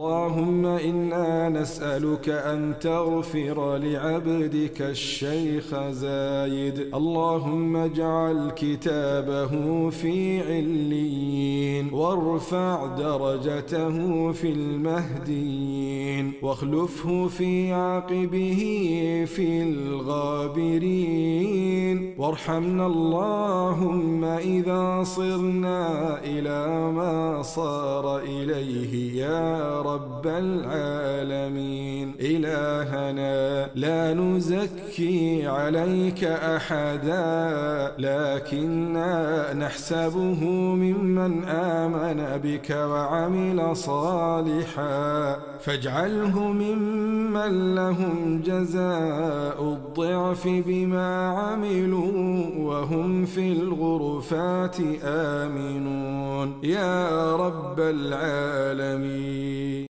اللهم إنا نسألك أن تغفر لعبدك الشيخ زايد. اللهم اجعل كتابه في عليين وارفع درجته في المهديين واخلفه في عقبه في الغابرين. وارحمنا اللهم إذا صرنا إلى ما صار إليه يا رب العالمين. إلهنا لا نزكي عليك أحدا لكننا نحسبه ممن آمن بك وعمل صالحا. فاجعله ممن لهم جزاء الضعف بما عملوا وهم في الغرفات آمنون يا رب العالمين